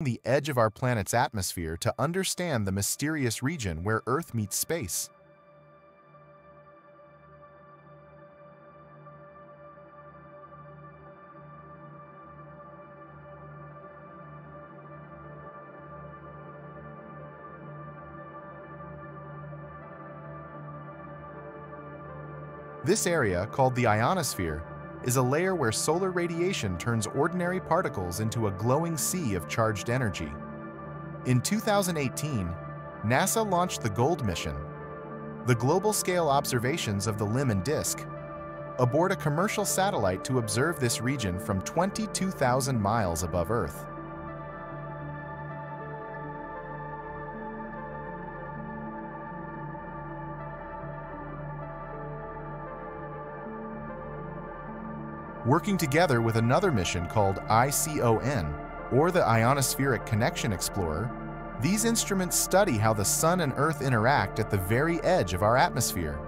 the edge of our planet's atmosphere to understand the mysterious region where Earth meets space. This area, called the ionosphere, is a layer where solar radiation turns ordinary particles into a glowing sea of charged energy. In 2018, NASA launched the GOLD mission, the global-scale observations of the limb and disk, aboard a commercial satellite to observe this region from 22,000 miles above Earth. Working together with another mission called ICON, or the Ionospheric Connection Explorer, these instruments study how the Sun and Earth interact at the very edge of our atmosphere.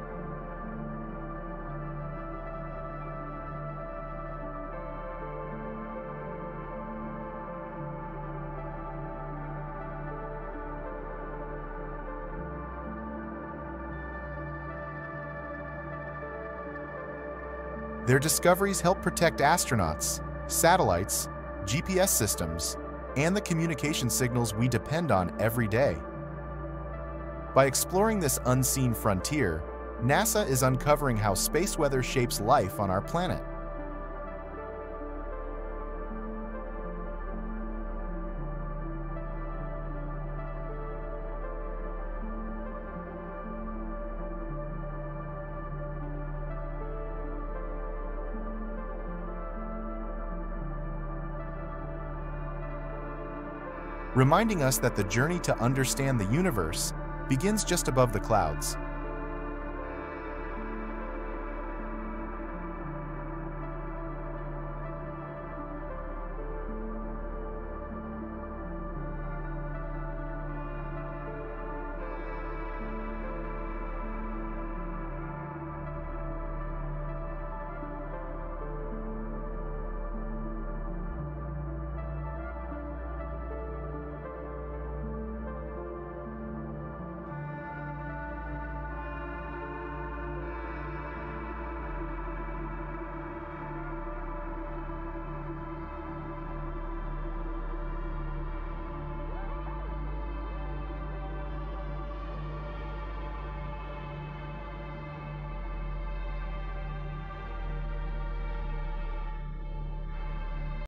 Their discoveries help protect astronauts, satellites, GPS systems, and the communication signals we depend on every day. By exploring this unseen frontier, NASA is uncovering how space weather shapes life on our planet. Reminding us that the journey to understand the universe begins just above the clouds.